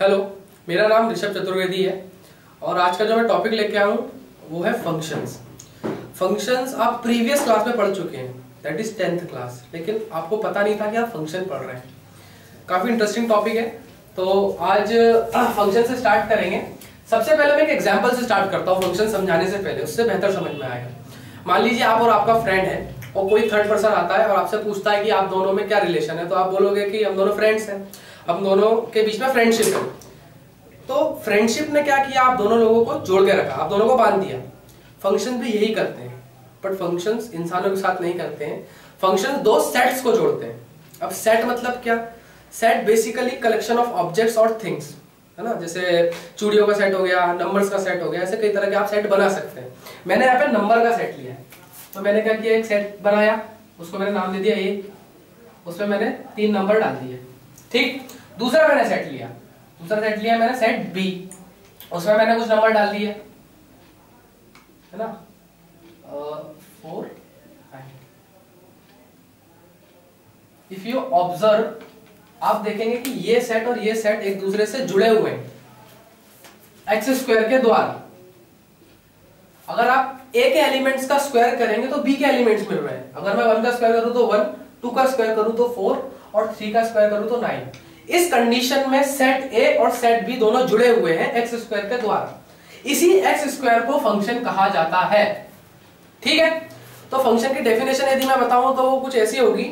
Hello मेरा नाम ऋषभ चतुर्वेदी है और आज का जो मैं टॉपिक लेके आया हूँ वो है फ़ंक्शंस फ़ंक्शंस आप प्रीवियस क्लास में पढ़ चुके हैं दैट इज़ टेंथ क्लास लेकिन आपको पता नहीं था कि आप फ़ंक्शन पढ़ रहे हैं। काफ़ी इंटरेस्टिंग टॉपिक है तो आज फ़ंक्शन से स्टार्ट करेंगे। सबसे पहले मैं एक एग्ज़ाम्पल से स्टार्ट करता हूँ फ़ंक्शन समझाने से पहले, उससे बेहतर समझ में आएगा। मान लीजिए आप और आपका फ्रेंड है, और कोई थर्ड पर्सन आता है और आपसे पूछता है कि आप दोनों में क्या रिलेशन है तो आप बोलोगे कि हम दोनों फ्रेंड्स हैं। हम दोनों के बीच में फ्रेंडशिप है। तो फ्रेंडशिप ने क्या किया? आप दोनों लोगों को जोड़ के रखा। आप दोनों को बाँध दिया। फ़ंक्शन भी यही करते हैं। बट फ़ंक्शंस इंसानों के साथ नहीं करते हैं। फ़ंक्शन दो सेट्स को जोड़ते हैं। अब सेट मतलब क्या? Set basically collection of objects और थिंग्स है ना? जैसे चूड़ियों का सेट हो गया नंबर्स का सेट हो गया, ऐसे कई तरह के आप सेट बना सकते हैं। मैंने यहाँ पे नंबर का सेट लिया है। तो मैंने क्या किया? एक सेट बनाया। उसको मैंने नाम दे दिया एक उसमें मैंने तीन नंबर डाल दिए। ठीक? दूसरा मैंने सेट लिया। दूसरा सेट लिया मैंने सेट बी उसमें मैंने कुछ नंबर डाल दिए। है ना? फोर इफ़ यू ऑब्ज़र्व आप देखेंगे कि ये सेट और ये सेट एक दूसरे से जुड़े हुए हैं। एक्स स्क्वायर के द्वारा। अगर आप ए के एलिमेंट्स का स्क्वायर करेंगे तो बी के एलिमेंट्स मिल रहे हैं। अगर मैं वन का स्क्वायर करूँ तो वन टू का स्क्वायर करूँ तो फोर और थ्री का स्क्वायर करूँ तो नाइन इस कंडीशन में सेट ए और सेट बी दोनों जुड़े हुए हैं एक्स स्क्वायर के द्वारा। इसी एक्स स्क्वायर को फ़ंक्शन कहा जाता है। ठीक है? तो फ़ंक्शन की डेफिनेशन यदि मैं बताऊँ तो वो कुछ ऐसी होगी।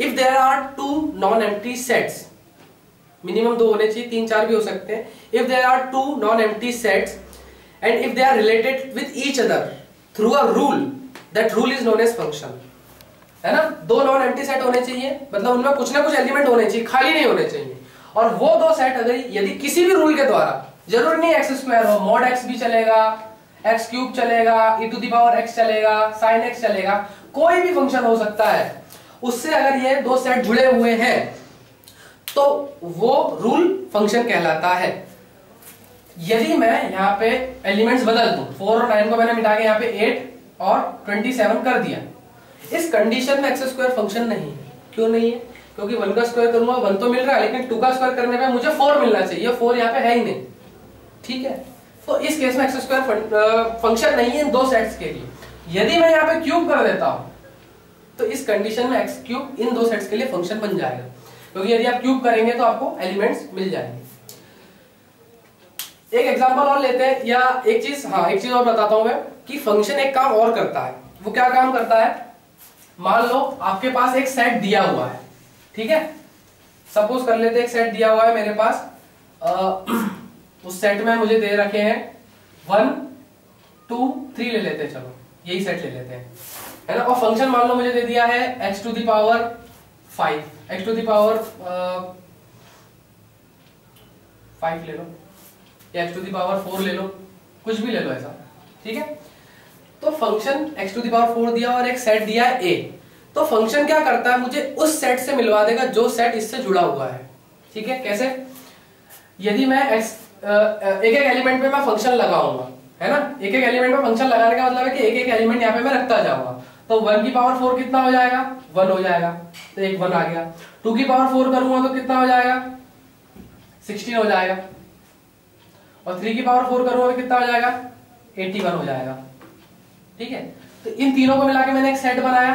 If there are two non empty sets minimum दो होने चाहिए, तीन चार भी हो सकते हैं। If there are two non empty sets and if they are related with each other through a rule that rule is known as function है ना? दो नॉन एम्प्टी सेट होने चाहिए। मतलब उनमें कुछ ना कुछ एलिमेंट होने चाहिए, खाली नहीं होने चाहिए। और वो दो सेट अगर यदि किसी भी रूल के द्वारा। ज़रूर नहीं एक्स स्क्वायर हो मॉड एक्स भी चलेगा एक्स क्यूब चलेगा e to the power x चलेगा साइन एक्स चलेगा, कोई भी फ़ंक्शन हो सकता है। उससे अगर ये दो सेट जुड़े हुए हैं तो वो रूल फ़ंक्शन कहलाता है। यदि मैं यहाँ पे एलिमेंट्स बदल दू फोर और नाइन को मैंने मिटा के यहाँ पे एट और ट्वेंटी सेवन कर दिया। इस कंडीशन में एक्स स्क्वायर फ़ंक्शन नहीं है। क्यों नहीं है? क्योंकि वन का स्क्वायर करूँगा वन तो मिल रहा है, लेकिन टू का स्क्वायर करने पे मुझे फोर मिलना चाहिए। फोर यहाँ पे है ही नहीं। ठीक है? तो इस केस में एक्स स्क्वायर फ़ंक्शन नहीं है दो सेट्स के लिए। यदि मैं यहाँ पे क्यूब कर देता हूँ तो इस कंडीशन में एक्स क्यूब इन दो सेट्स के लिए फ़ंक्शन बन जाएगा। क्योंकि यदि आप क्यूब करेंगे तो आपको एलिमेंट्स मिल जाएँगे। एक एग्जांपल और लेते हैं, या एक चीज़ हाँ एक चीज़ और बताता हूँ मैं, कि फ़ंक्शन एक काम और करता है। वो क्या काम करता है? मान लो आपके पास एक सेट दिया हुआ है। ठीक है? सपोज़ कर लेते एक सेट दिया हुआ है मेरे पास। आ, उस सेट में मुझे दे रखे हैं। वन टू थ्री ले लेते हैं चलो। यही सेट ले लेते हैं। है ना? और फ़ंक्शन मान लो मुझे दे दिया है x to the power five x to the power five ले लो। या एक्स टू दावर फोर ले लो। कुछ भी ले लो ऐसा। ठीक है? तो function x to the power four दिया और एक सेट दिया है ए तो फ़ंक्शन क्या करता है? मुझे उस सेट से मिलवा देगा जो सेट इससे जुड़ा हुआ है। ठीक है? कैसे? यदि मैं एक्स एक एक एलिमेंट पे मैं फ़ंक्शन लगाऊँगा, है ना? एक एक एलिमेंट पे फ़ंक्शन लगाने का मतलब है कि एक एक एलिमेंट यहाँ पे मैं रखता जाऊँगा। तो वन की पावर फोर कितना हो जाएगा? वन हो जाएगा। तो एक वन आ गया। टू की पावर फोर करूँगा तो कितना हो जाएगा? सिक्सटीन हो जाएगा। और थ्री की पावर फोर करूँगा तो कितना हो जाएगा? एट्टी वन हो जाएगा। ठीक है? तो इन तीनों को मिला के मैंने एक सेट बनाया।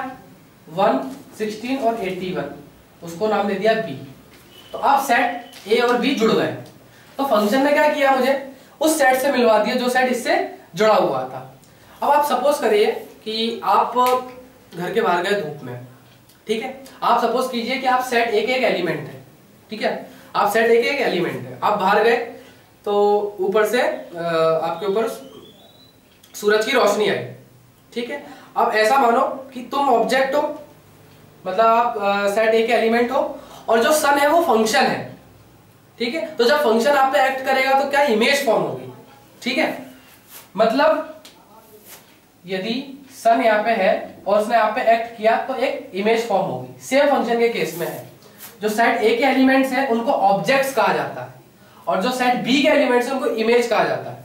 वन, सिक्सटीन और एट्टी वन। उसको नाम दे दिया बी तो अब सेट ए और बी जुड़ गए। तो फ़ंक्शन ने क्या किया मुझे? उस सेट से मिलवा दिया, जो सेट इससे जुड़ा हुआ था। अब आप सपोज़ करिए कि आप घर के बाहर गए धूप में, ठीक है? आप सपोज़ कीजिए कि आप सेट एक एक एलिमेंट है, ठीक है? आप सेट एक एक एलिमेंट है। आप बाहर गए तो ऊपर से आपके ऊपर सूरज की रोशनी आई। ठीक है? अब ऐसा मानो कि तुम ऑब्जेक्ट हो मतलब आप सेट ए के एलिमेंट हो, और जो सन है वो फ़ंक्शन है। ठीक है? तो जब फ़ंक्शन आप पे एक्ट करेगा तो क्या इमेज फॉर्म होगी? ठीक है? मतलब यदि सन यहाँ पे है और उसने यहाँ पे एक्ट किया तो एक इमेज फॉर्म होगी। सेम फ़ंक्शन के केस में है। जो सेट ए के एलिमेंट्स हैं, उनको ऑब्जेक्ट्स कहा जाता है। और जो सेट बी के एलिमेंट्स हैं, उनको इमेज कहा जाता है।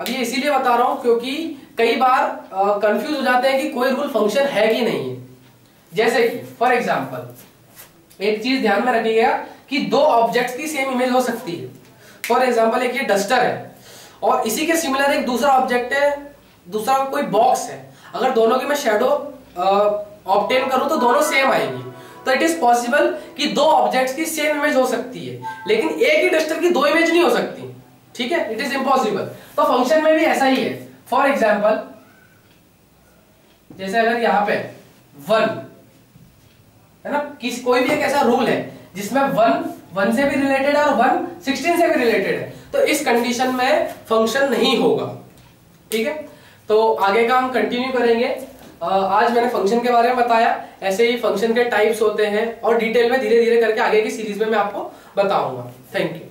अब ये इसीलिए बता रहा हूँ क्योंकि कई बार कंफ्यूज हो जाते हैं कि कोई रूल फ़ंक्शन है कि नहीं। है जैसे कि फॉर एग्ज़ाम्पल एक चीज़ ध्यान में रखिएगा कि दो ऑब्जेक्ट्स की सेम इमेज हो सकती है। फॉर एग्ज़ाम्पल एक ये डस्टर है, और इसी के सिमिलर एक दूसरा ऑब्जेक्ट है, दूसरा कोई बॉक्स है। अगर दोनों की मैं शेडो ऑप्टेन करूँ तो दोनों सेम आएगी। तो इट इज़ पॉसिबल कि दो ऑब्जेक्ट्स की सेम इमेज हो सकती है, लेकिन एक ही डस्टर की दो इमेज नहीं हो सकती। ठीक है? इट इज़ इम्पॉसिबल तो फ़ंक्शन में भी ऐसा ही है. फॉर एग्ज़ाम्पल जैसे अगर यहाँ पे वन है ना? किस, कोई भी एक ऐसा रूल है, जिसमें वन वन से भी रिलेटेड है और वन सिक्सटीन से भी रिलेटेड है तो इस कंडीशन में फ़ंक्शन नहीं होगा. ठीक है? तो आगे का हम कंटिन्यू करेंगे. आज मैंने फ़ंक्शन के बारे में बताया. ऐसे ही फ़ंक्शन के टाइप्स होते हैं और डिटेल में धीरे धीरे करके आगे की सीरीज़ में मैं आपको बताऊँगा. Thank you